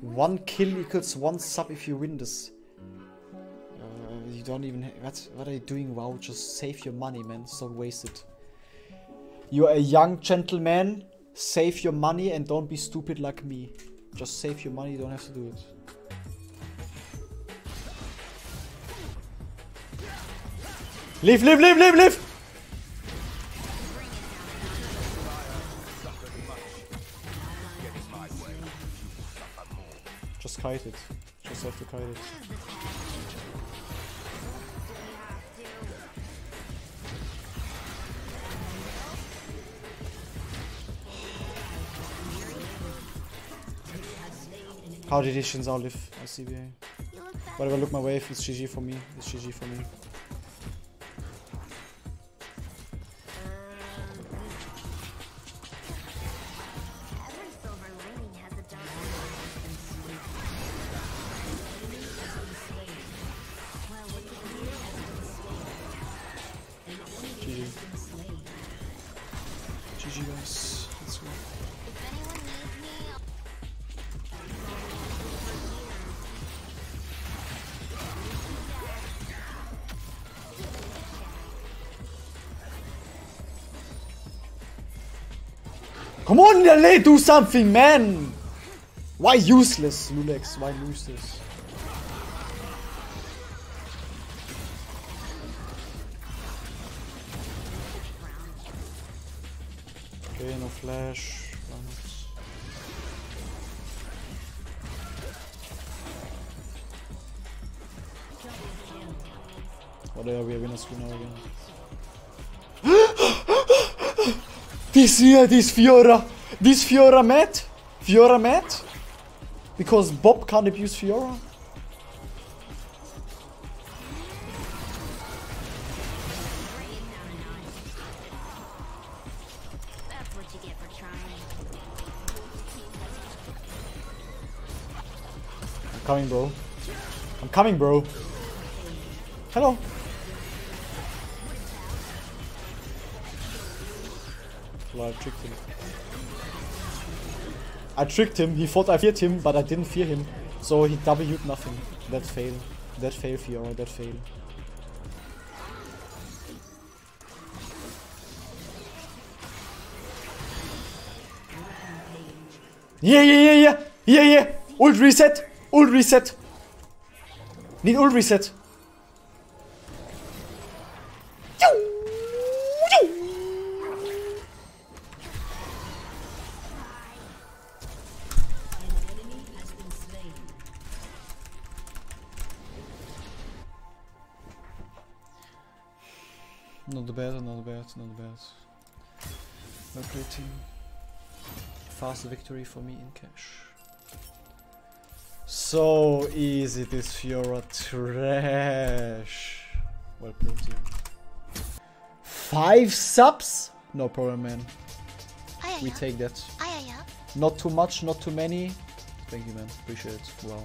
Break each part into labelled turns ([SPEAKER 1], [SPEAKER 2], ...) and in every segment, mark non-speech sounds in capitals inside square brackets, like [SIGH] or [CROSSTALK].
[SPEAKER 1] One kill equals one sub if you win this. Uh, you don't even... What, what are you doing? Wow, just save your money, man. So wasted. You're a young gentleman. Save your money and don't be stupid like me. Just save your money, you don't have to do it. Leave, leave, leave, leave, leave! Kite it. Just have to kite it. How did Xin Zhao live as CBA? Whatever, look my wave, it's GG for me. It's GG for me. Come on, LA, do something, man! Why useless, Lulex? Why useless? Okay, no flash. Whatever, we are winners screw now again. This here, this Fiora. This Fiora mad? Fiora mad? Because Bob can't abuse Fiora? I'm coming, bro. I'm coming, bro. Hello. Well, I tricked him. I tricked him. He thought I feared him, but I didn't fear him. So he W'd nothing. That fail. That fail, Fiora. That fail. Yeah, yeah, yeah, yeah. Yeah, yeah. Ult reset. Ult reset. Need ult reset. Not bad, not bad, not bad. Well played team. Fast victory for me in cash. So easy this Fiora trash. Well played team. Five subs? No problem man. We take that. Not too much, not too many. Thank you man, appreciate it. Wow.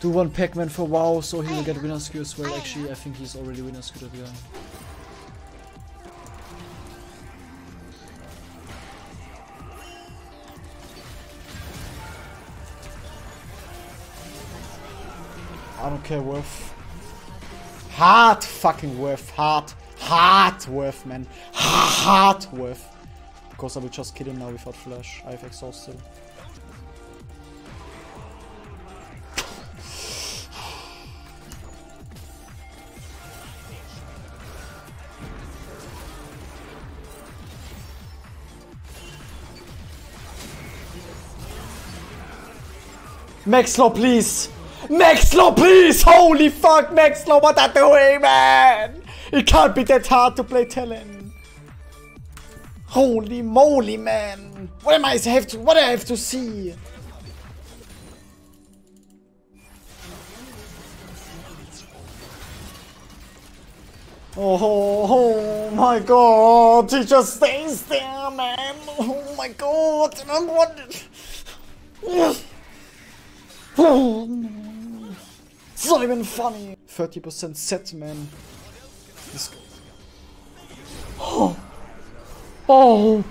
[SPEAKER 1] Do one Pac-Man for WoW, so he will get winner skill as well. Actually, I think he's already winner skill that guy. I don't care, worth. Hard fucking worth. Hard. Hard worth, man. Hard worth. Because I will just kill him now without flash. I have exhaust Maxlow, please! Maxlow, please! Holy fuck, Maxlow, what are you doing, man? It can't be that hard to play Talon. Holy moly, man! What am I have to? What do I have to see? Oh, oh, oh my god! He just stays there, man! Oh my god! And I'm what? Oh, no. It's not even funny. 30% set, man. This [GASPS] Oh. Oh.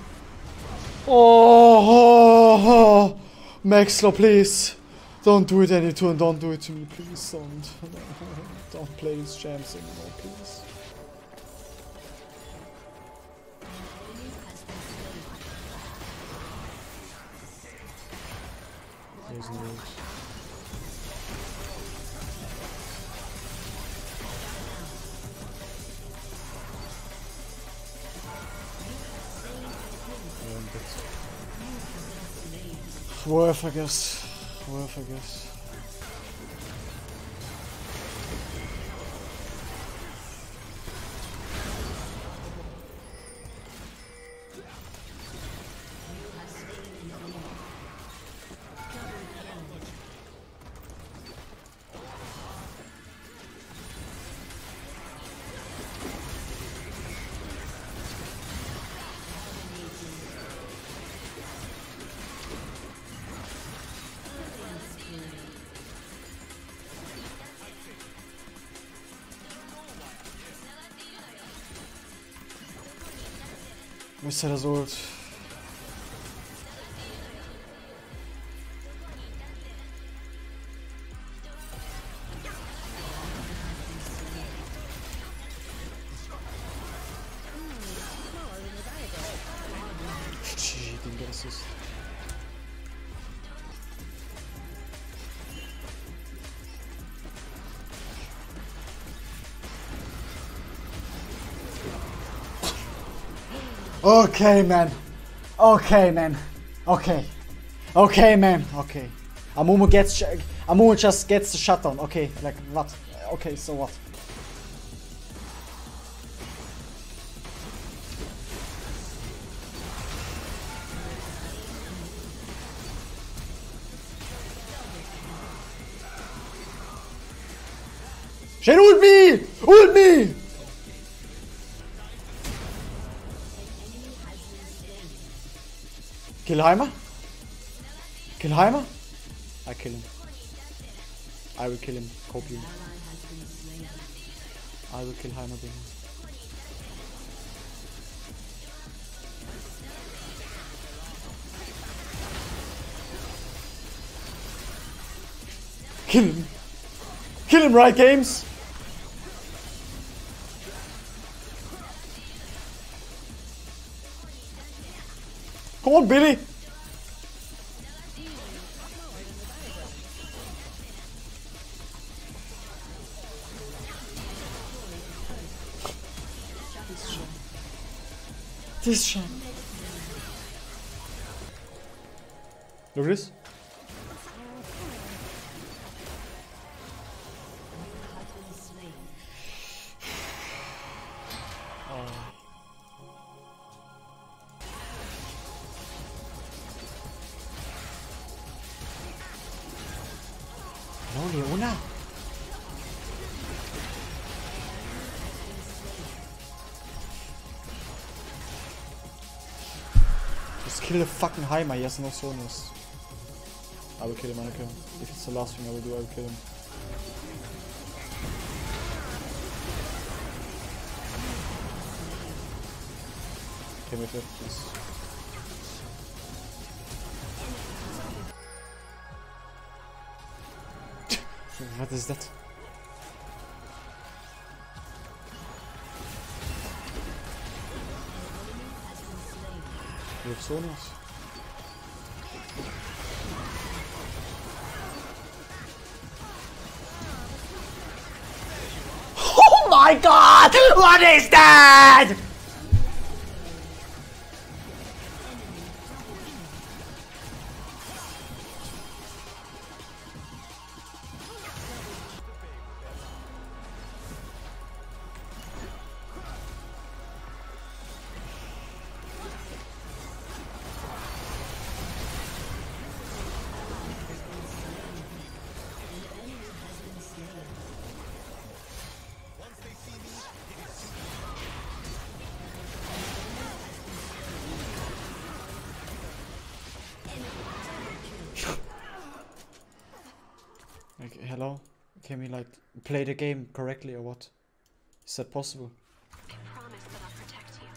[SPEAKER 1] Oh. Maxlo, please. Don't do it any turn. Don't do it to me, please. Don't. [LAUGHS] Don't play these champs anymore, please. There's no worth, I guess. Worth, I guess. Mr. das ult. GG, Okay, man. Okay, man. Okay. Okay, man. Okay. Amumu gets. Amumu just gets the shutdown. Okay, like what? Okay, so what? Shen, ult me! Ult me! Kill Heimer? Kill Heimer? I kill him. I will kill him. Copium. I will kill Heimer behind. Kill him. Kill him, right games? Come on, Billy. This shot. Look at this. Just kill the fucking Heimer, he has no sonus. I will kill him. If it's the last thing I will do, I will kill him. Okay, wait, wait, please. [LAUGHS] What is that? Have. Oh my god! What is that? Can we like play the game correctly or what? Is that possible?
[SPEAKER 2] I promise that I'll protect you.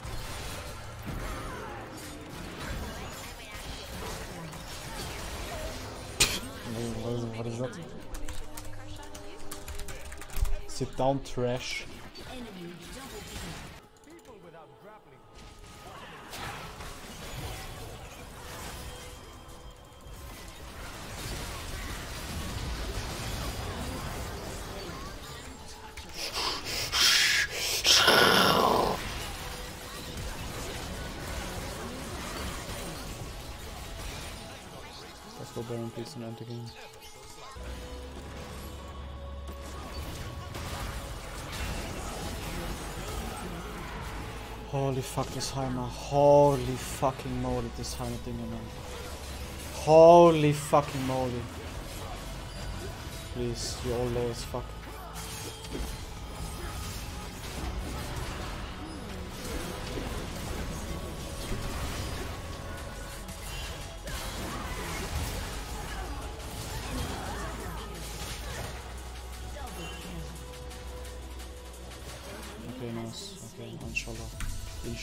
[SPEAKER 1] What is, what is that? Sit down, trash. Go Baron please and game. Holy fuck this Heimer. Holy fucking moly this Heimer thing man. Holy fucking moly. Please, you're all low as fuck.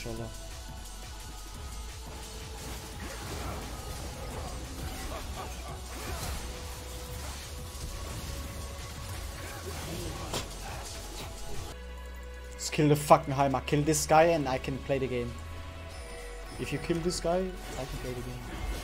[SPEAKER 1] Inshallah. Just kill the fucking Heimer. Kill this guy and I can play the game. If you kill this guy, I can play the game.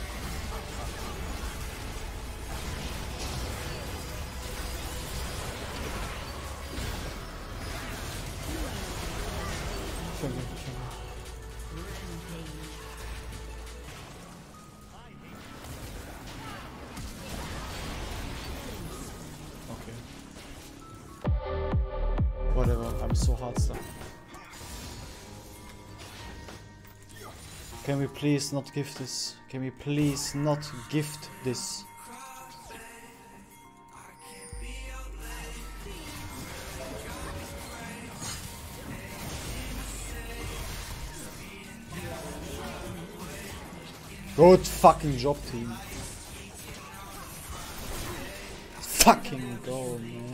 [SPEAKER 1] Please not gift this? Can we please not gift this? Good fucking job, team. Fucking go, man.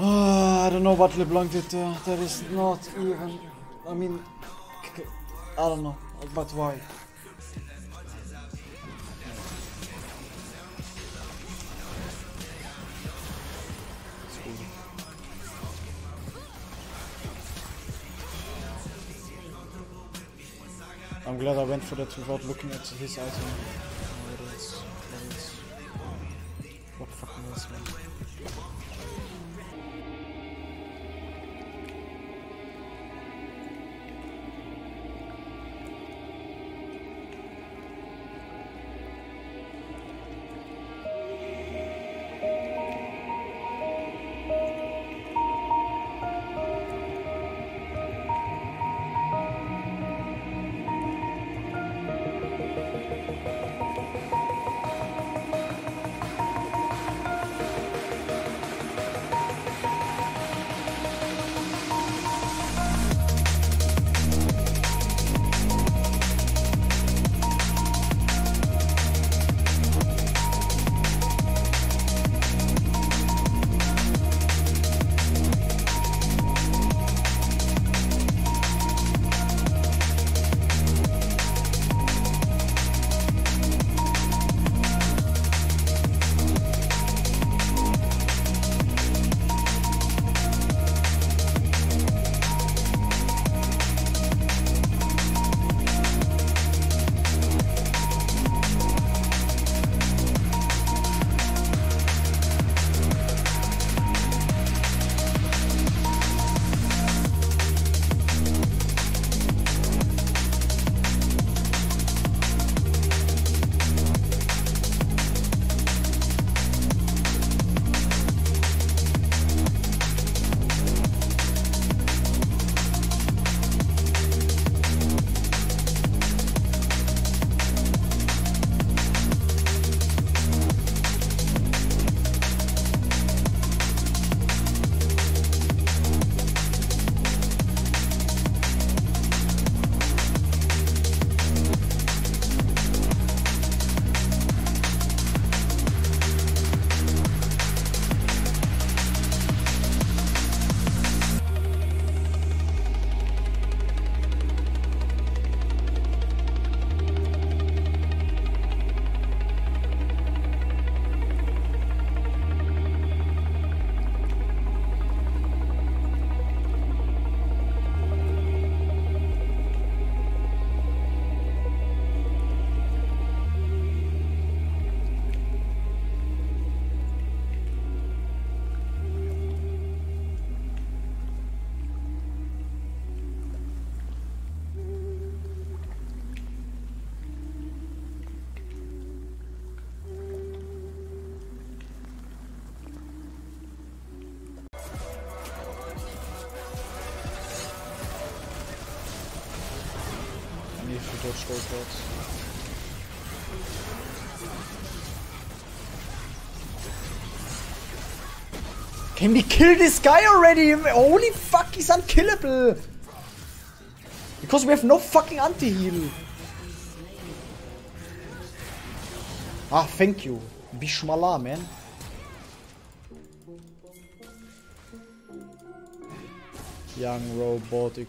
[SPEAKER 1] Ah, I don't know what LeBlanc did there. That is not even. I mean, I don't know, but why? I'm glad I went for that without looking at his item. What fucking else, man? Words. Can we kill this guy already? Holy fuck, he's unkillable! Because we have no fucking anti-heal. Ah, thank you. Bishmala, man. Young robotic.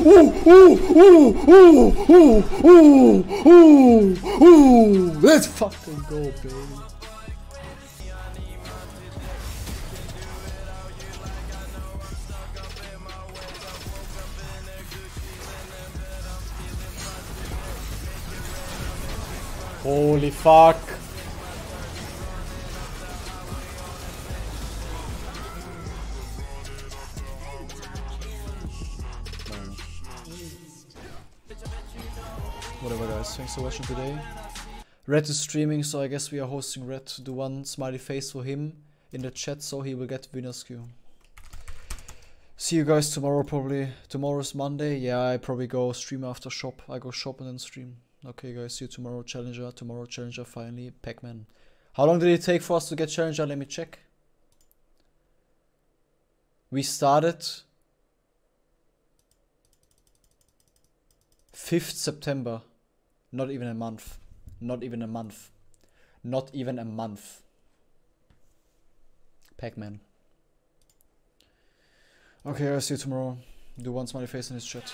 [SPEAKER 1] Ooh, ooh, ooh, ooh, ooh, ooh, ooh. Let's fucking go, baby. Holy fuck. Guys, thanks for watching today. Red is streaming, so I guess we are hosting Red to do one smiley face for him in the chat so he will get winner's queue. See you guys tomorrow probably. Tomorrow's Monday. Yeah, I probably go stream after shop. I go shop and then stream. Okay guys, see you tomorrow. Challenger. Tomorrow Challenger finally. Pac-Man. How long did it take for us to get Challenger? Let me check. We started 5th September. Not even a month. Not even a month. Not even a month. Pac-Man. Okay, I'll see you tomorrow. Do one smiley face in his chat.